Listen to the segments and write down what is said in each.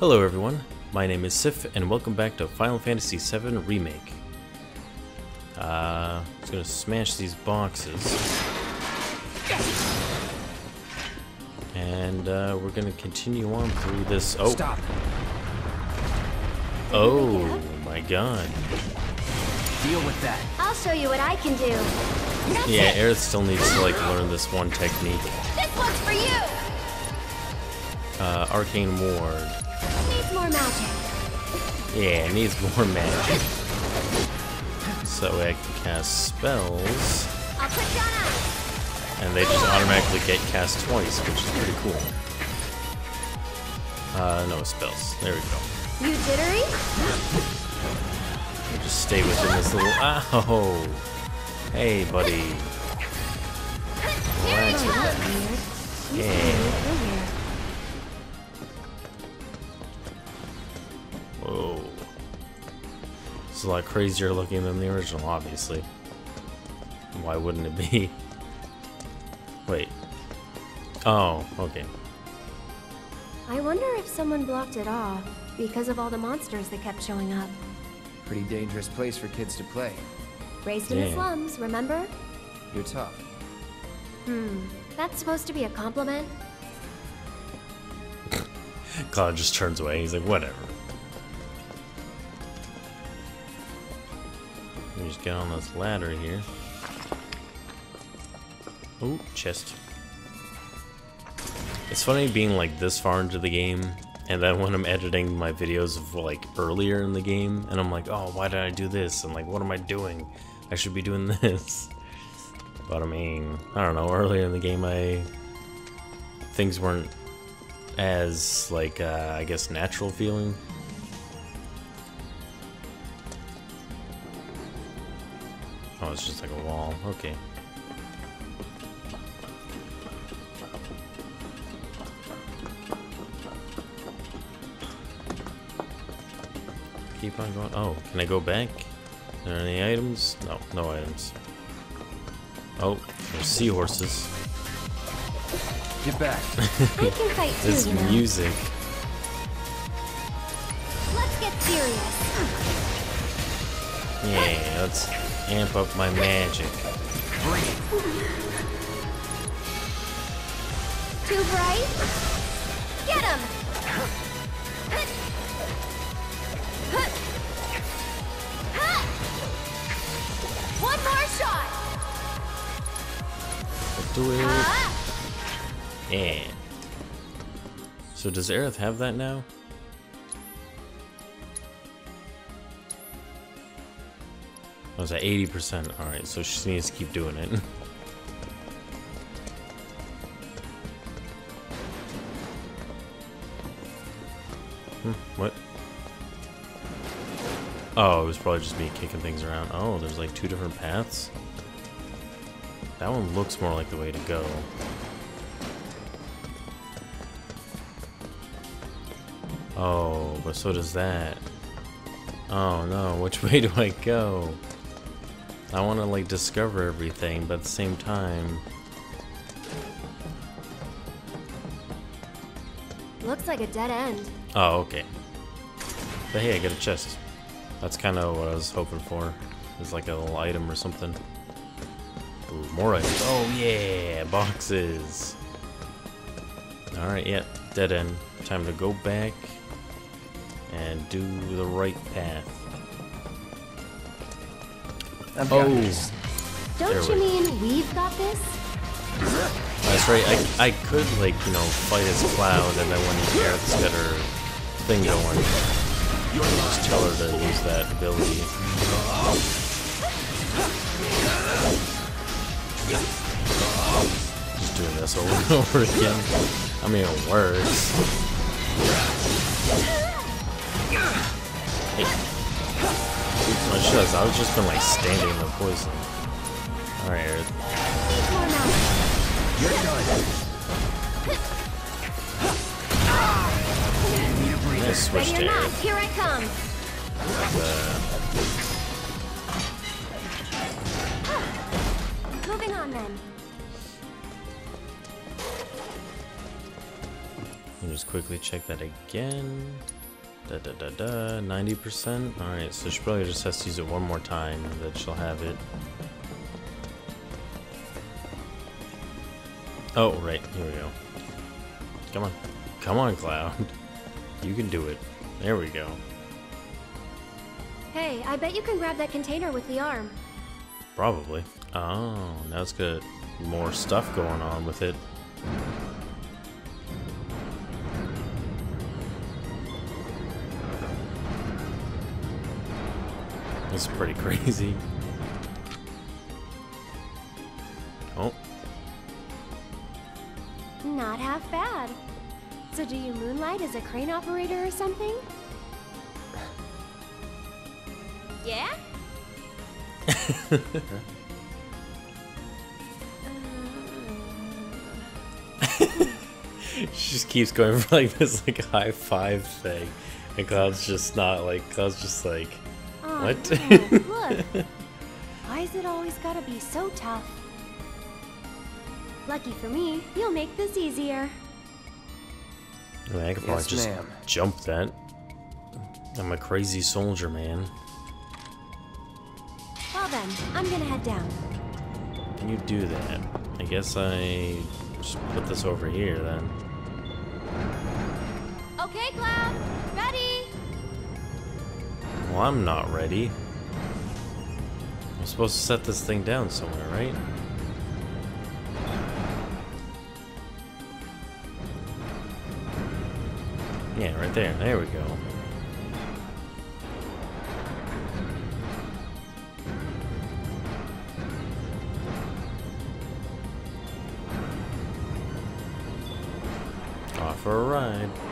Hello everyone, my name is Sif and welcome back to Final Fantasy VII Remake. Uh, just gonna smash these boxes. And uh, we're gonna continue on through this. Oh, Stop. oh my god. Deal with that. I'll show you what I can do. That's Yeah, it. Aerith still needs to like learn this one technique. This one's for you. Uh, Arcane Ward. Needs more magic. Yeah, it needs more magic. So I can cast spells. I'll put down ice. and they just automatically get cast twice, which is pretty cool. Uh, no spells. There we go. You jittery? We'll just stay within this little. Ow! Hey, buddy. It's a lot crazier looking than the original, obviously. Why wouldn't it be? Wait. Oh, okay. I wonder if someone blocked it off because of all the monsters that kept showing up. Pretty dangerous place for kids to play. Raised in the slums, remember? You're tough. Hmm. That's supposed to be a compliment. Cloud just turns away. He's like, whatever. Just get on this ladder here. Oh, chest. It's funny being like this far into the game, and then when I'm editing my videos of like earlier in the game, and I'm like, oh, why did I do this? And like, what am I doing? I should be doing this. But I mean, I don't know. Earlier in the game, I things weren't as like uh, I guess natural feeling. Oh, it's just like a wall. Okay. Keep on going. Oh, can I go back? Are there any items? No, no items. Oh, there's seahorses. Get back. I can fight too, This you know. music. Let's get serious. Yeah, let's amp up my magic. Bring it. Too bright? Get him! One more shot! Do it. Ah! Yeah. So does Aerith have that now? Was at 80%. Alright, so she needs to keep doing it. Hmm, what? Oh, it was probably just me kicking things around. Oh, there's like two different paths? That one looks more like the way to go. Oh, but so does that. Oh no, which way do I go? I want to like discover everything, but at the same time, Looks like a dead end. oh okay. But hey, I get a chest. That's kind of what I was hoping for. It's like a little item or something. Ooh, more items. Oh yeah, boxes. All right, yeah, dead end. Time to go back and do the right path. I've oh. got Oh. this. Don't There you we- mean we've got this? That's right. I, I could like you know fight as Cloud, and then when Aerith's got her thing going, just tell her to use that ability. Just doing this over and over again. I mean, it works. Hey. I should I was just been like standing in the poison. Alright, Aerith. You're done. Need a breather. I switched Ready to or not, Aerith. here I come. Uh, Moving on then. Let me just quickly check that again. Da da da da, 90%. Alright, so she probably just has to use it one more time, then she'll have it. Oh, right, here we go. Come on. Come on, Cloud. You can do it. There we go. Hey, I bet you can grab that container with the arm. Probably. Oh, now it's got more stuff going on with it. Is pretty crazy. Oh, Not half bad. So do you moonlight as a crane operator or something? Yeah? she just keeps going for like this like high five thing. And Cloud's just not like Cloud's just like What? look. Why is it always gotta be so tough? Lucky for me, you'll make this easier. I mean, I could probably Yes, just jump that. I'm a crazy soldier, man. Well then, I'm gonna head down. Can you do that? I guess I just put this over here then. I'm not ready. I'm supposed to set this thing down somewhere, right? Yeah, right there. There we go. Off for a ride.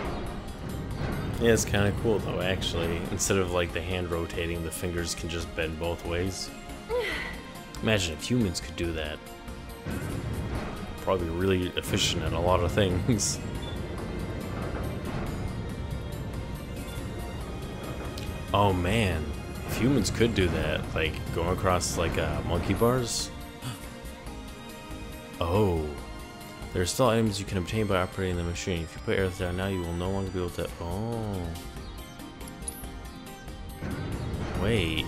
Yeah, it's kind of cool though, actually. Instead of like the hand rotating, the fingers can just bend both ways. Imagine if humans could do that. Probably really efficient at a lot of things. oh man, if humans could do that, like going across like uh, monkey bars. oh. There are still items you can obtain by operating the machine. If you put Aerith down now, you will no longer be able to... Oh. Wait.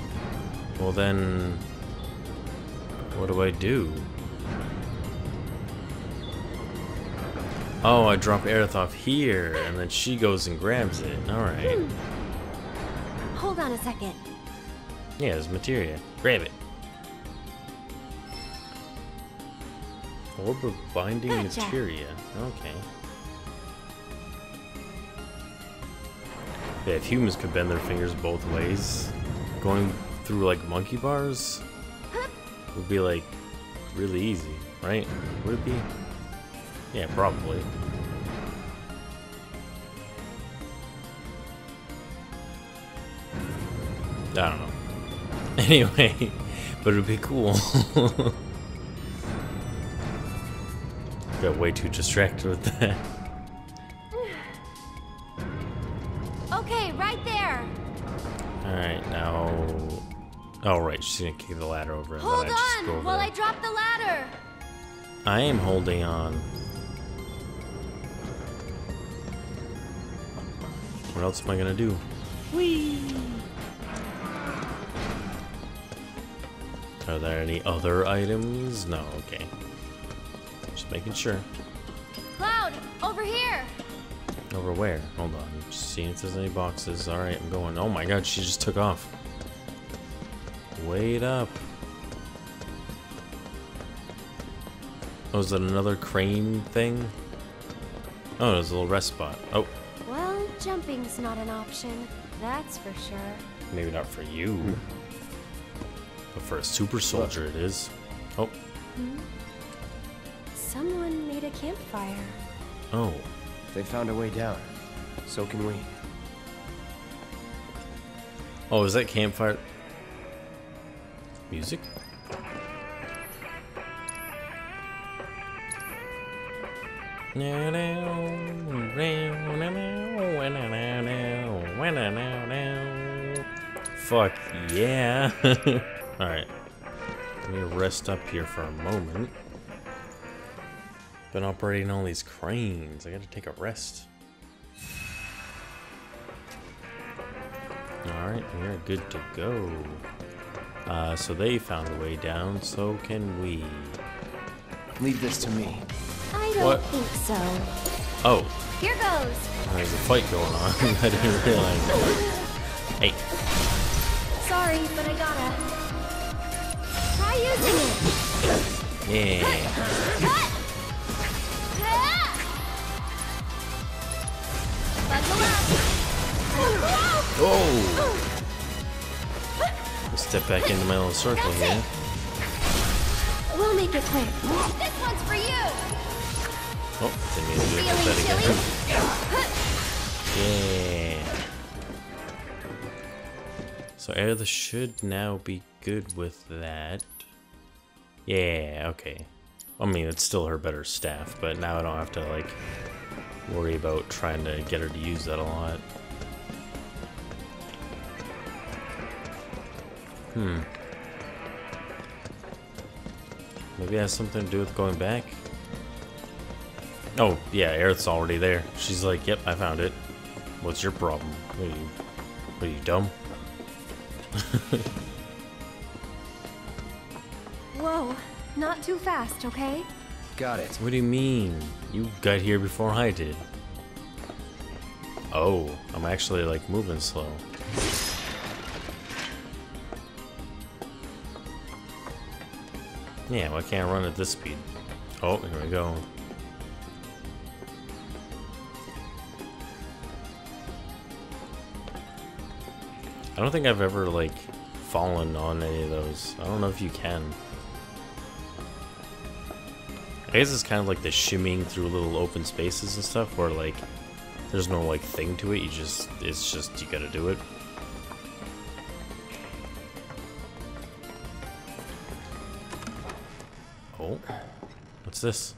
Well then... What do I do? Oh, I drop Aerith off here, and then she goes and grabs it. Alright. Hmm. Hold on a second. Yeah, there's materia. Grab it. Orb of binding Gotcha. materia. Okay. Yeah, if humans could bend their fingers both ways, going through like monkey bars would be like really easy, right? Would it be? Yeah, probably. I don't know. Anyway, but it'd be cool. Got way too distracted with that. Okay, right there. Alright, now... Oh, right, she's gonna kick the ladder over and Hold then I on over while there. I drop the ladder. I am holding on. What else am I gonna do? Whee! Are there any other items? No, okay. Just making sure. Cloud, over here. Over where? Hold on. Just seeing if there's any boxes. Alright, I'm going. Oh my god, she just took off. Wait up. Oh, is that another crane thing? Oh, there's a little rest spot. Oh, Well, jumping's not an option. That's for sure. maybe not for you. Hmm. But for a super soldier it is. Oh, hmm? Someone made a campfire. oh. They found a way down. So can we. Oh, is that campfire music? Fuck yeah. Alright. Let me rest up here for a moment been operating all these cranes. I gotta take a rest. Alright, we're good to go. Uh, so they found a way down, so can we. Leave this to me. I don't what? think so. Oh. Here goes. There's a fight going on. I didn't realize. Hey. Sorry, but I gotta. Try using it. Yeah. Cut. Cut. Oh! Step back into my little circle That's here. We'll make it quick. This one's for you. Oh, didn't mean to do Feeling that again. Yeah. So Aerith should now be good with that. Yeah, okay. I mean, it's still her better staff, but now I don't have to, like, worry about trying to get her to use that a lot. Hmm. Maybe it has something to do with going back? Oh, yeah, Aerith's already there. She's like, yep, I found it. What's your problem? What are you, what are you dumb? Whoa, not too fast, okay? Got it. What do you mean? You got here before I did. Oh, I'm actually like moving slow. Yeah, I can't run at this speed? Oh, here we go. I don't think I've ever like fallen on any of those. I don't know if you can. I guess it's kind of like the shimmying through little open spaces and stuff where like there's no like thing to it. You just it's just you gotta do it. What's this?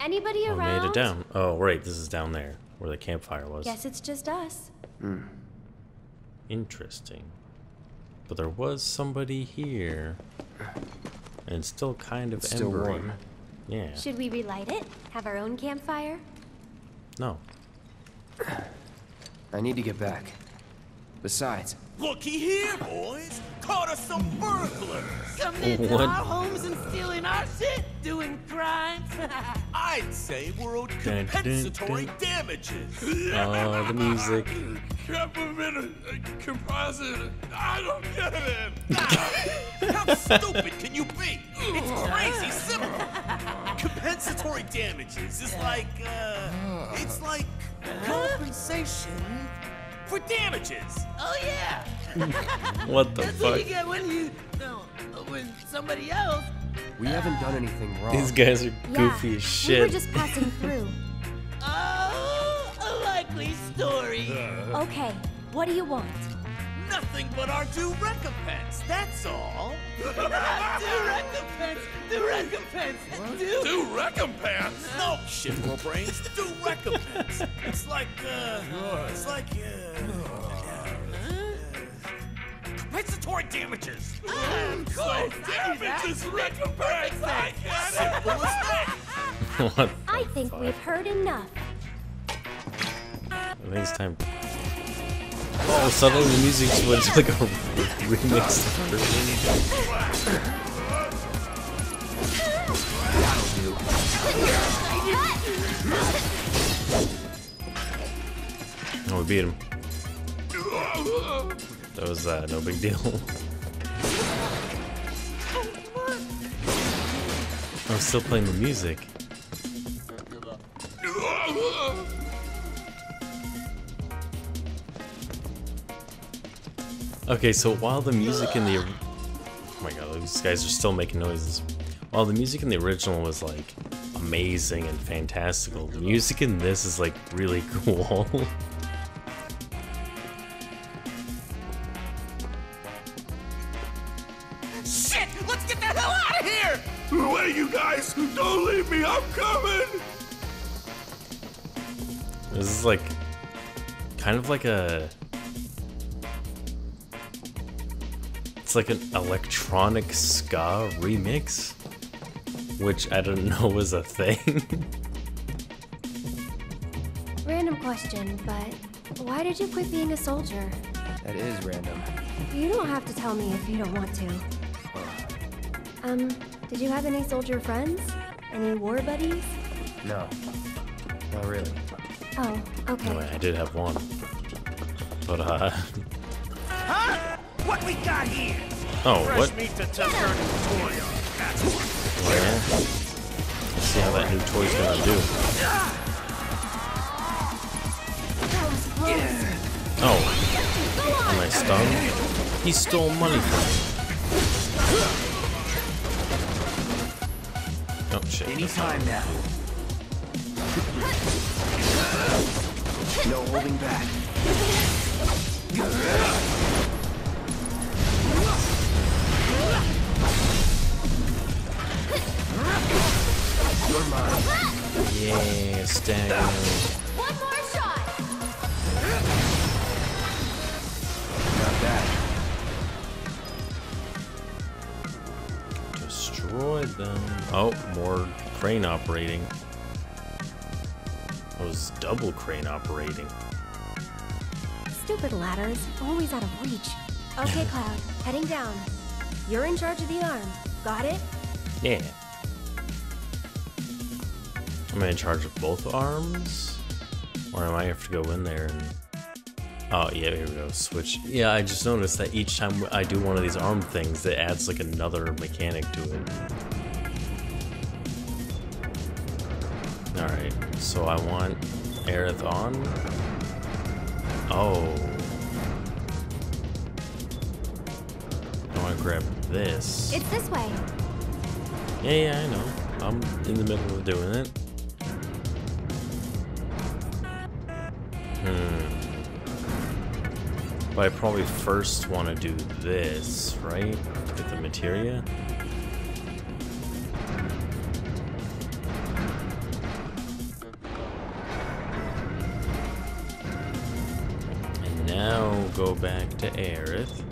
Anybody Oh, around? made it down. Oh, right, this is down there where the campfire was. Guess it's just us. Hmm. Interesting. But there was somebody here. And it's still kind of It's still embery. warm. Yeah. Should we relight it? Have our own campfire? No. I need to get back. Besides, Looky here, boys! Caught us some burglars! Coming into What? our homes and stealing our shit, doing crimes. I'd say we're owed Dun, dun, compensatory dun. damages. Oh, the music. Government composite. I don't get it. How stupid can you be? It's crazy simple. Compensatory damages is like, uh, it's like compensation for damages. oh yeah, What the that's what fuck? you get when you, no, when somebody else. we haven't done anything wrong. These guys are Yeah, goofy as We were just passing through. Oh, a likely story. Okay, what do you want? Nothing but our due recompense. That's all. due recompense, Due recompense, do. Due recompense? No, shitball brains. Due recompense. It's like, uh, it's like, uh, compensatory damages. Of course, Damages recompense. I get it. Simple as that. what? I think we've heard enough. I think it's time. Oh, suddenly the music to like a remix version. Oh, we beat him. That was uh, no big deal. I'm still playing the music. Okay, so while the music in the oh my god, these guys are still making noises. While the music in the original was like amazing and fantastical, the music in this is like really cool. Shit! Let's get the hell out of here! Wait, you guys! Don't leave me! I'm coming! this is like kind of like a like an electronic ska remix, which I didn't know was a thing. Random question, but why did you quit being a soldier? That is random. You don't have to tell me if you don't want to. Um, did you have any soldier friends? Any war buddies? No. Not really. Oh, okay. Anyway, I did have one. But, uh... What we got here? Oh, Fresh what? meat to test our tutorial. That's what. Yeah? Let's see how that new toy's gonna do. Oh. Am I stunned? He stole money from me. Oh, shit. Any time now. No holding back. You're mine. Yeah, stagger. One more shot! Not bad. Destroyed them. Oh, more crane operating. That was double crane operating. Stupid ladders, always out of reach. Okay, Cloud, heading down. You're in charge of the arm. Got it? Yeah. Am I in charge of both arms? Or am I have to go in there and... Oh, yeah, here we go. Switch. Yeah, I just noticed that each time I do one of these arm things, it adds like another mechanic to it. Alright, so I want Aerith on. Oh. I want to grab this. It's this way. Yeah, yeah, I know. I'm in the middle of doing it. But I probably first want to do this, right? Get the materia. And now go back to Aerith.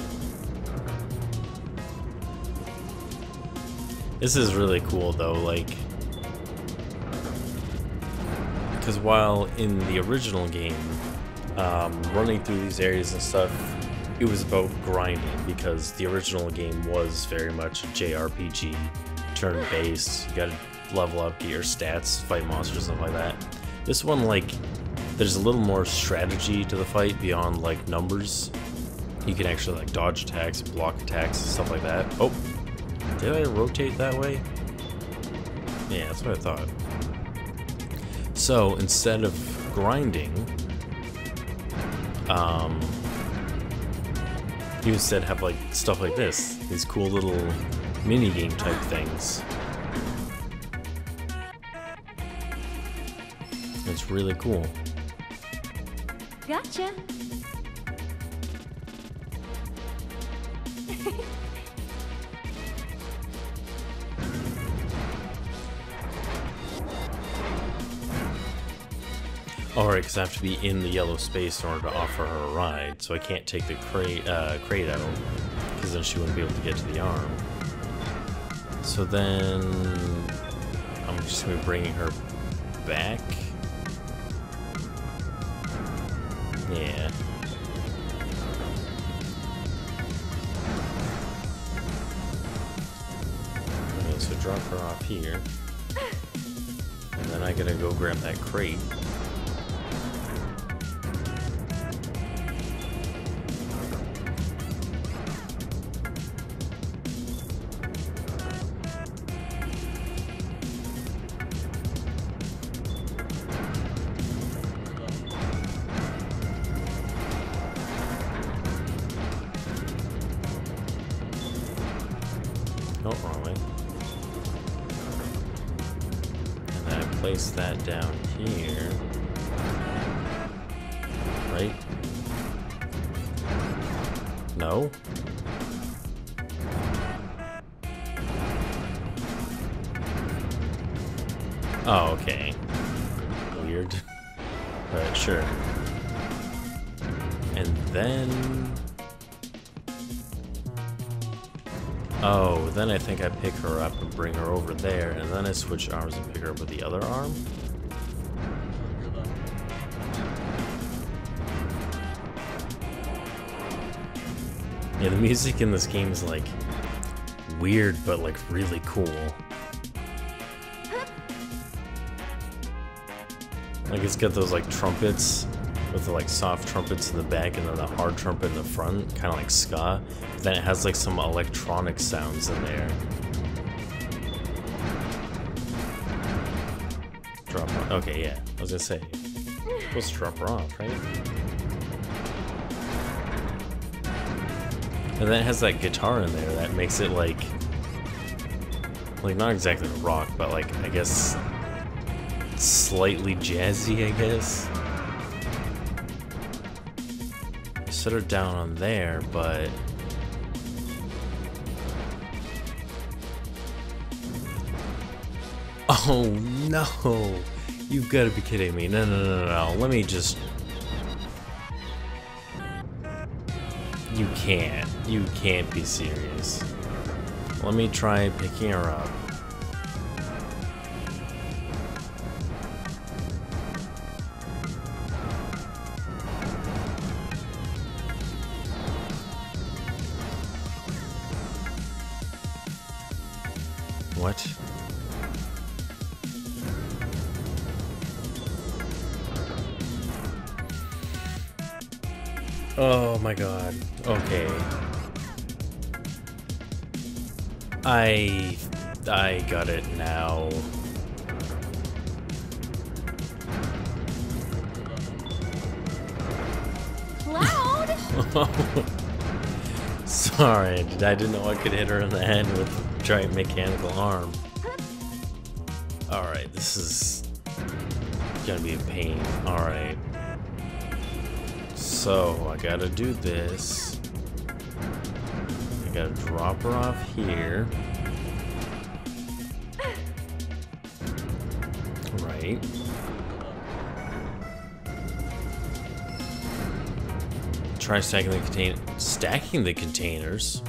This is really cool though, like because while in the original game, um, running through these areas and stuff, it was about grinding because the original game was very much a JRPG, turn-based. You gotta level up, get your stats, fight monsters, stuff like that. This one, like, there's a little more strategy to the fight beyond like numbers. You can actually like dodge attacks, block attacks, stuff like that. Oh, did I rotate that way? Yeah, that's what I thought. So instead of grinding, um, you instead have like stuff like this, these cool little mini game type things. It's really cool. Gotcha. Alright, because I have to be in the yellow space in order to offer her a ride, so I can't take the crate, uh, crate out, because then she wouldn't be able to get to the arm. So then, I'm just going to be bringing her back. Yeah. Okay, so drop her off here. And then I gotta go grab that crate. over there, and then I switch arms and pick her up with the other arm. Yeah, the music in this game is like weird, but like really cool. Like it's got those like trumpets with the like soft trumpets in the back and then the hard trumpet in the front, kind of like ska. But then it has like some electronic sounds in there. Okay, yeah. I was gonna say. To drop her off, right? And then it has that guitar in there that makes it like like not exactly rock, but like I guess slightly jazzy, I guess. Set her down on there, but Oh no! You've got to be kidding me. No, no, no, no, no. Let me just... You can't. You can't be serious. Let me try picking her up. I I got it now. Cloud? Sorry, I didn't know I could hit her in the head with a giant mechanical arm. Alright, this is gonna be a pain. Alright. So, I gotta do this. I gotta drop her off here. Try stacking the contain stacking the containers.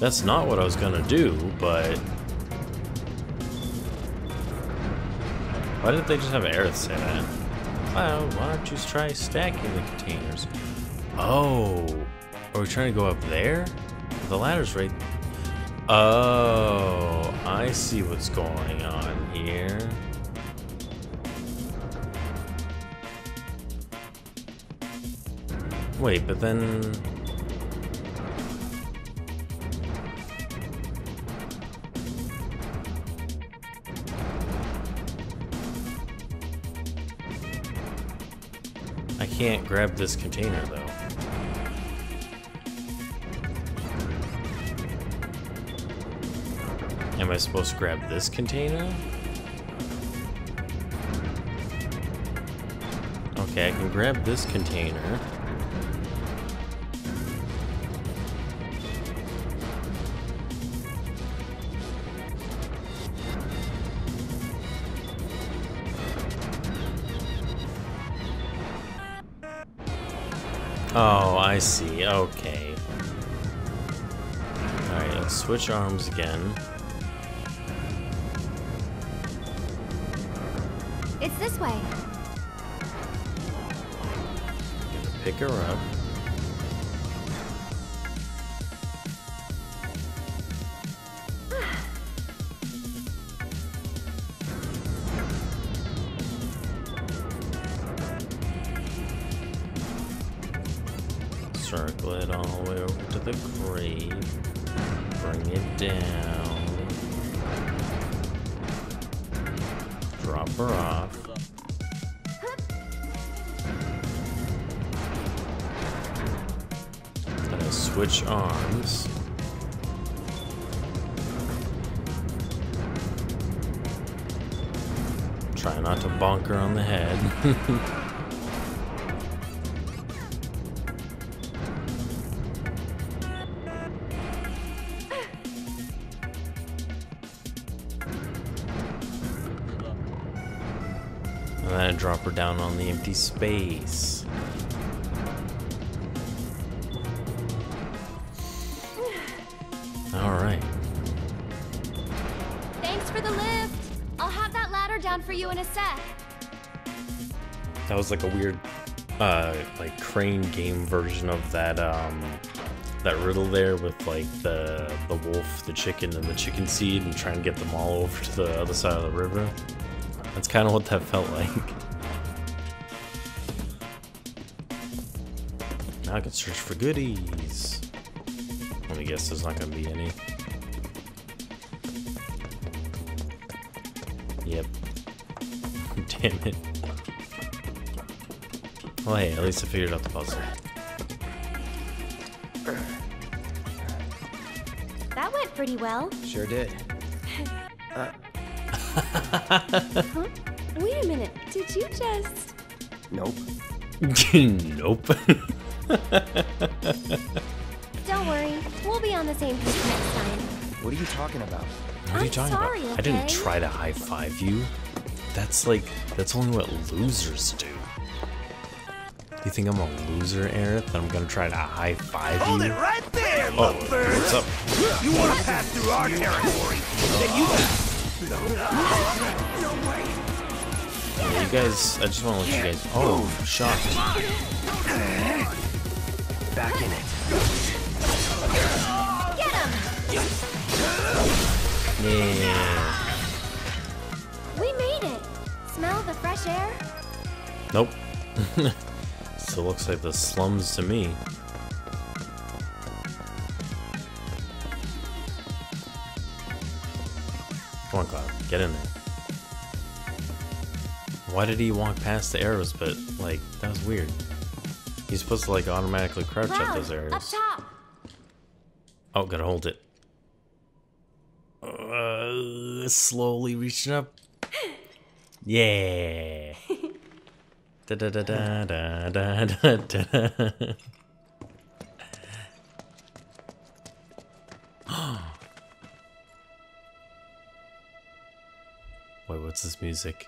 That's not what I was gonna do, but why didn't they just have Aerith say that? Well, why don't you try stacking the containers? Oh, are we trying to go up there? The ladder's right. Oh, I see what's going on here. Wait, but then... I can't grab this container, though. Am I supposed to grab this container? Okay, I can grab this container. Oh, I see. Okay. Alright, let's switch arms again. It's this way. Pick her up. Circle it all the way over to the grave. Bring it down. Drop her off. Switch arms. Try not to bonk her on the head. And then I drop her down on the empty space. That was like a weird uh like crane game version of that um that riddle there with like the the wolf, the chicken, and the chicken seed, and trying to get them all over to the other side of the river. That's kind of what that felt like. Now I can search for goodies. Let me guess, there's not gonna be any. Damn it. Well, hey, at least I figured out the puzzle. That went pretty well. Sure did. Uh. Wait a minute. Did you just. Nope. nope. Don't worry. We'll be on the same page next time. What are you talking about? What are you I'm talking sorry, about? I didn't try to high five you. That's like, that's only what losers do. You think I'm a loser, Aerith? That I'm gonna try to high five Hold it you? right there, Oh, Lovebird. what's up? You want to pass through our territory? Then you Yeah, you guys, I just want to let you guys. Oh, shot. Back in it. Get him! Yeah. The fresh air? Nope. Still looks like the slums to me. Come on, Cloud. Get in there. Why did he walk past the arrows, but, like, that was weird. He's supposed to, like, automatically crouch at Cloud, those up arrows. top! Oh, gotta hold it. Uh, slowly reaching up. Yeah. da da da da da da da. Wait, what's this music?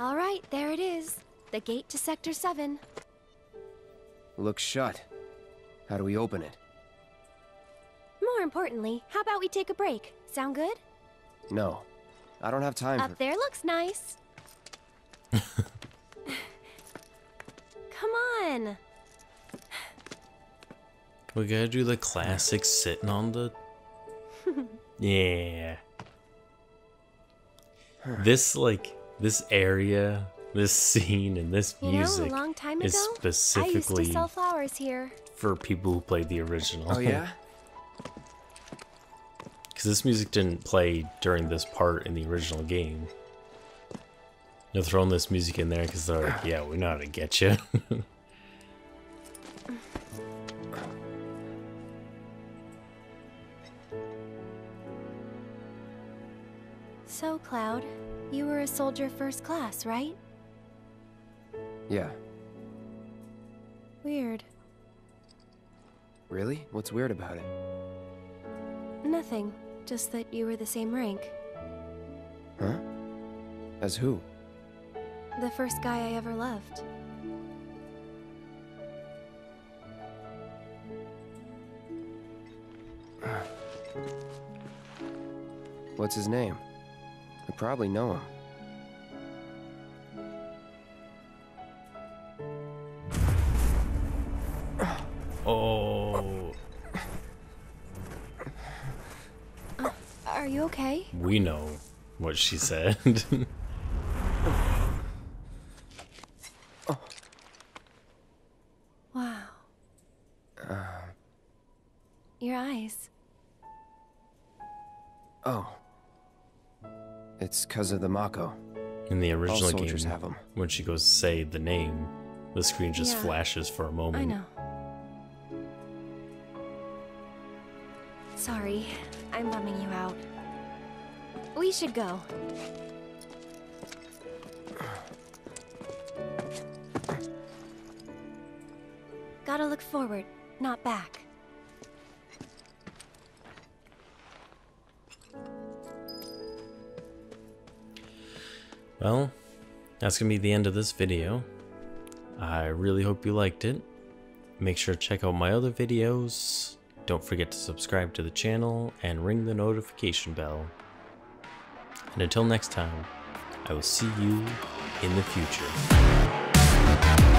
Alright, there it is. The gate to Sector 7. Looks shut. How do we open it? More importantly, how about we take a break? Sound good? No. I don't have time Up for... there looks nice. Come on. We gotta do the classic sitting on the. yeah. This like this area, this scene, and this You know, music a long time is ago, I used specifically to sell flowers here. for people who played the original. Oh, yeah? Because this music didn't play during this part in the original game. They're throwing this music in there because they're like, yeah, we know how to get you. So, Cloud, you were a soldier first class, right? Yeah. Weird. Really? What's weird about it? Nothing. Just that you were the same rank. Huh? As who? The first guy I ever loved. What's his name? I probably know him. We know what she said. Wow. Your eyes. Oh. It's because of the Mako. In the original game, soldiers have 'em. when she goes to say the name, the screen just Yeah. flashes for a moment. I know. Sorry, I'm bumming you out. We should go. Gotta look forward, not back. Well, that's gonna be the end of this video. I really hope you liked it. Make sure to check out my other videos Don't forget to subscribe to the channel and ring the notification bell. And until next time, I will see you in the future.